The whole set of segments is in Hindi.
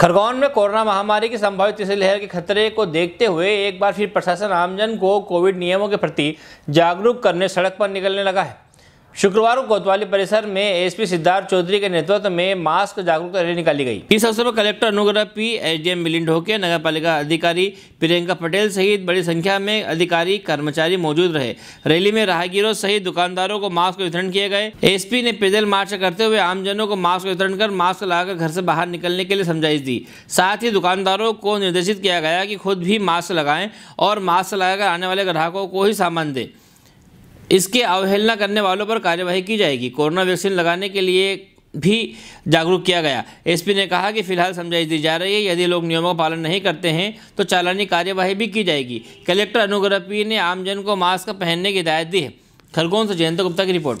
खरगोन में कोरोना महामारी की संभावित तीसरी लहर के खतरे को देखते हुए एक बार फिर प्रशासन आमजन को कोविड नियमों के प्रति जागरूक करने सड़क पर निकलने लगा है। शुक्रवार को कोतवाली परिसर में एसपी सिद्धार्थ चौधरी के नेतृत्व में मास्क जागरूकता रैली निकाली गई। इस अवसर पर collector Anugrah P SDM Milind Dhoke नगर पालिका अधिकारी प्रियंका पटेल सहित बड़ी संख्या में अधिकारी, कर्मचारी मौजूद रहे। रैली में राहगीरों सहित दुकानदारों को मास्क वितरण किए गए। एसपी ने पैदल मार्च करते हुए आमजनों को मास्क वितरण कर मास्क लगाकर घर से बाहर निकलने के लिए समझाइश दी। साथ ही दुकानदारों को निर्देशित किया गया कि खुद भी मास्क लगाएँ और मास्क लगाकर आने वाले ग्राहकों को ही सामान दें। इसकी अवहेलना करने वालों पर कार्यवाही की जाएगी। कोरोना वैक्सीन लगाने के लिए भी जागरूक किया गया। एसपी ने कहा कि फ़िलहाल समझाइश दी जा रही है, यदि लोग नियमों का पालन नहीं करते हैं तो चालानी कार्यवाही भी की जाएगी। कलेक्टर अनुग्रह पी ने आमजन को मास्क पहनने की हिदायत दी है। खरगोन से जयंत गुप्ता की रिपोर्ट।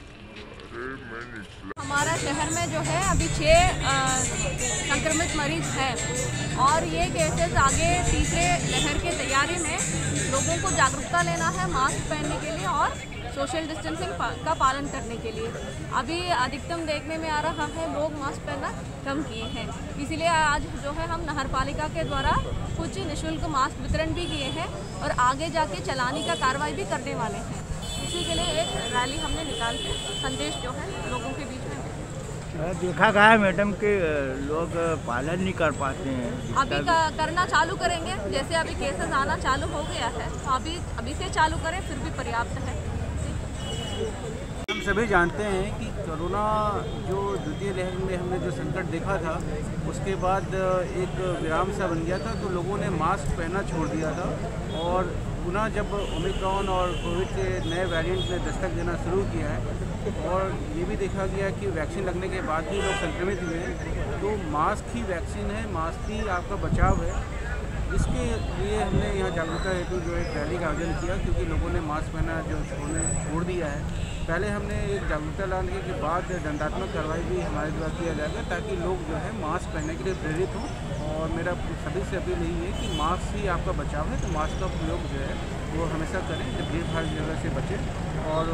हमारा शहर में जो है अभी छः संक्रमित मरीज़ हैं। और ये केसेस आगे तीसरे लहर के तैयारी में लोगों को जागरूकता लेना है मास्क पहनने के लिए और सोशल डिस्टेंसिंग का पालन करने के लिए। अभी अधिकतम देखने में आ रहा है लोग मास्क पहनना कम किए हैं। इसीलिए आज जो है हम नगर पालिका के द्वारा कुछ निःशुल्क मास्क वितरण भी किए हैं और आगे जाके चलानी का कार्रवाई भी करने वाले हैं। इसी के लिए एक रैली हमने निकाल के संदेश जो है लोगों के बीच में देखा गया है मैडम कि लोग पालन नहीं कर पाते हैं। अभी का, करना चालू करेंगे जैसे अभी केसेस आना चालू हो गया है तो अभी अभी से चालू करें फिर भी पर्याप्त है। हम सभी जानते हैं कि कोरोना जो द्वितीय लहर में हमने जो संकट देखा था, उसके बाद एक विराम सा बन गया था तो लोगों ने मास्क पहनना छोड़ दिया था और पुनः जब ओमिक्रॉन और कोविड के नए वेरिएंट ने दस्तक देना शुरू किया है और ये भी देखा गया कि वैक्सीन लगने के बाद भी लोग संक्रमित हुए तो मास्क ही वैक्सीन है, मास्क ही आपका बचाव है। इसके लिए हमने यहाँ जागरूकता हेतु जो एक रैली का आयोजन किया, क्योंकि लोगों ने मास्क पहना, जो छोड़ने, छोड़ दिया है। पहले हमने एक जागरूकता लाने के बाद दंडात्मक कार्रवाई भी हमारे द्वारा किया जाएगा, ताकि लोग जो है मास्क पहनने के लिए प्रेरित हों। और मेरा सभी से अपील यही है कि मास्क ही आपका बचाव है तो मास्क का प्रयोग जो है वो हमेशा करें जब भीड़ भाड़ जगह से बचें और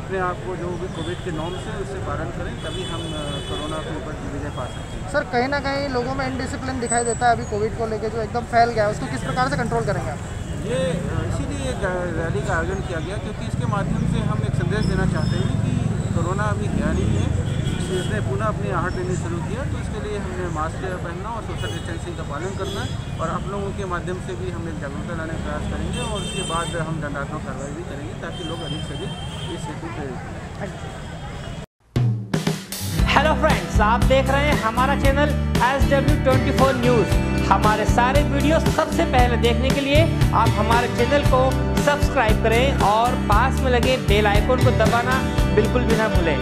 अपने आप को जो भी कोविड के नॉर्म्स हैं उससे पालन करें तभी हम कोरोना के ऊपर विजय पा सकते हैं। सर कहीं ना कहीं लोगों में इनडिसिप्लिन दिखाई देता है अभी कोविड को लेकर जो एकदम फैल गया है उसको किस प्रकार से कंट्रोल करेंगे आप? ये इसीलिए रैली का आयोजन किया गया क्योंकि इसके माध्यम से हम एक संदेश देना चाहते हैं कि कोरोना अभी गया नहीं है इसने पुनः अपनी आहट लेनी शुरू किया तो इसके लिए हमने मास्क पहनना और सोशल डिस्टेंसिंग का पालन करना और आप लोगों के माध्यम से भी हम एक जागरूकता लाने का प्रयास करेंगे और उसके बाद हम दंडात्मक कार्रवाई भी करेंगे ताकि लोग अधिक से अधिक इस हेतु प्रेरित हेलो फ्रेंड्स आप देख रहे हैं हमारा channel S W twenty four news हमारे सारे वीडियो सबसे पहले देखने के लिए आप हमारे चैनल को सब्सक्राइब करें और पास में लगे बेल आइकन को दबाना बिल्कुल भी ना भूलें।